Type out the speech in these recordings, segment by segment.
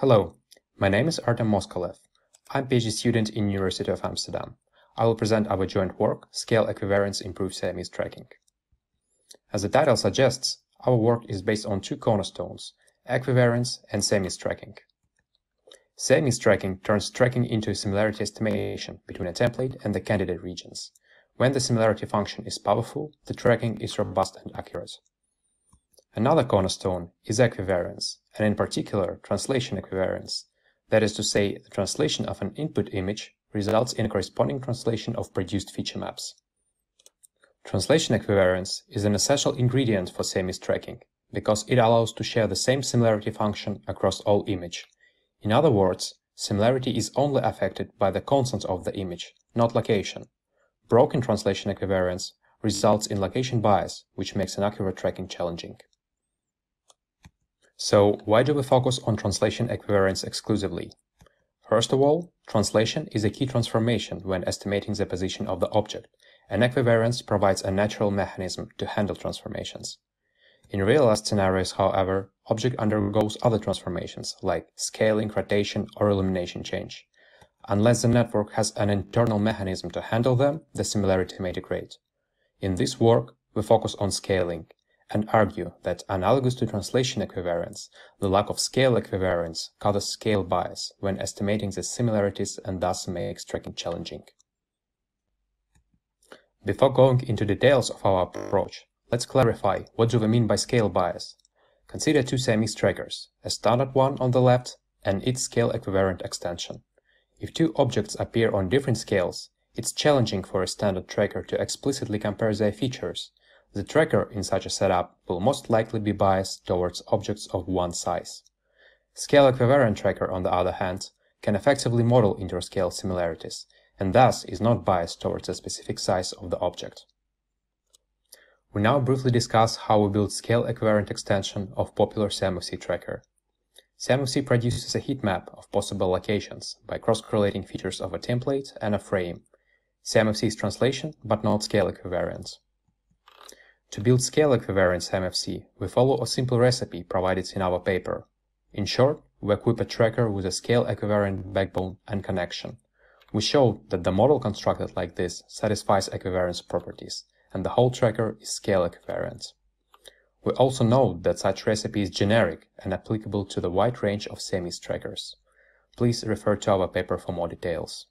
Hello, my name is Artem Moskalev. I'm PhD student in University of Amsterdam. I will present our joint work, Scale Equivariance Improves Siamese Tracking. As the title suggests, our work is based on two cornerstones, equivariance and Siamese tracking. Siamese tracking turns tracking into a similarity estimation between a template and the candidate regions. When the similarity function is powerful, the tracking is robust and accurate. Another cornerstone is equivariance, and in particular translation equivariance. That is to say, the translation of an input image results in a corresponding translation of produced feature maps. Translation equivariance is an essential ingredient for Siamese tracking because it allows to share the same similarity function across all image. In other words, similarity is only affected by the constants of the image, not location. Broken translation equivariance results in location bias, which makes an accurate tracking challenging. So why do we focus on translation equivariance exclusively? First of all, translation is a key transformation when estimating the position of the object, and equivariance provides a natural mechanism to handle transformations. In realized scenarios, however, object undergoes other transformations like scaling, rotation, or illumination change. Unless the network has an internal mechanism to handle them, the similarity may degrade. In this work, we focus on scaling, and argue that analogous to translation equivariance, the lack of scale equivariance causes scale bias when estimating the similarities and thus makes tracking challenging. Before going into details of our approach, let's clarify what do we mean by scale bias. Consider two Siamese trackers, a standard one on the left and its scale equivariant extension. If two objects appear on different scales, it's challenging for a standard tracker to explicitly compare their features, the tracker in such a setup will most likely be biased towards objects of one size. Scale equivariant tracker, on the other hand, can effectively model interscale similarities, and thus is not biased towards a specific size of the object. We now briefly discuss how we build scale equivariant extension of popular SIAMFC tracker. SIAMFC produces a heat map of possible locations by cross-correlating features of a template and a frame. SIAMFC is translation, but not scale equivariance. To build scale equivariant SiamFC, we follow a simple recipe provided in our paper. In short, we equip a tracker with a scale equivariant backbone and connection. We show that the model constructed like this satisfies equivariance properties, and the whole tracker is scale equivariant. We also note that such recipe is generic and applicable to the wide range of Siamese trackers. Please refer to our paper for more details.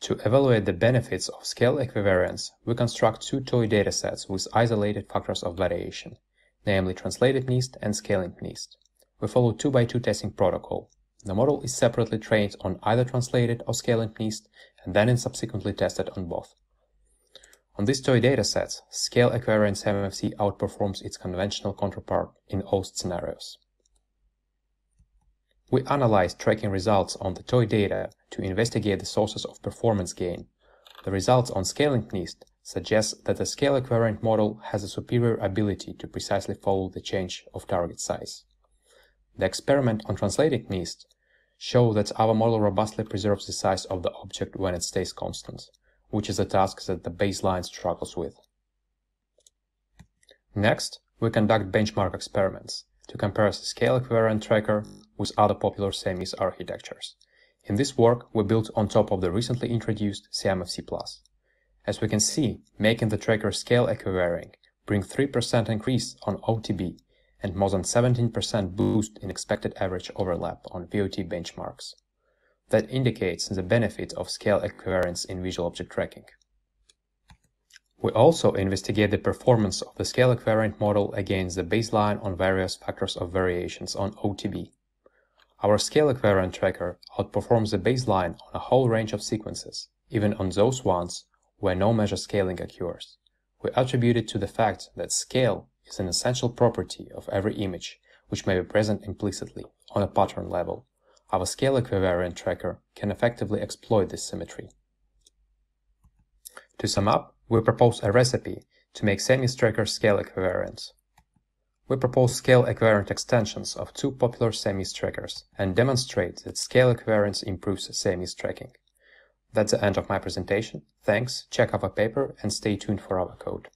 To evaluate the benefits of scale equivariance, we construct two toy datasets with isolated factors of variation, namely translated MNIST and scaling MNIST. We follow 2x2 testing protocol. The model is separately trained on either translated or scaling MNIST and then is subsequently tested on both. On these toy datasets, scale equivariant SiamFC outperforms its conventional counterpart in all scenarios. We analyze tracking results on the toy data to investigate the sources of performance gain. The results on scaling MNIST suggest that the scale equivariant model has a superior ability to precisely follow the change of target size. The experiment on translating MNIST show that our model robustly preserves the size of the object when it stays constant, which is a task that the baseline struggles with. Next, we conduct benchmark experiments to compare the scale equivariant tracker with other popular Siamese architectures. In this work, we built on top of the recently introduced SIAMFC+. As we can see, making the tracker scale equivariant brings 3% increase on OTB and more than 17% boost in expected average overlap on VOT benchmarks. That indicates the benefit of scale equivariance in visual object tracking. We also investigate the performance of the scale equivariant model against the baseline on various factors of variations on OTB. Our scale equivariant tracker outperforms the baseline on a whole range of sequences, even on those ones where no measure scaling occurs. We attribute it to the fact that scale is an essential property of every image, which may be present implicitly on a pattern level. Our scale equivariant tracker can effectively exploit this symmetry. To sum up, we propose a recipe to make Siamese tracker scale equivariant. We propose scale equivariant extensions of two popular Siamese trackers and demonstrate that scale equivariance improves Siamese tracking. That's the end of my presentation. Thanks, check our paper and stay tuned for our code.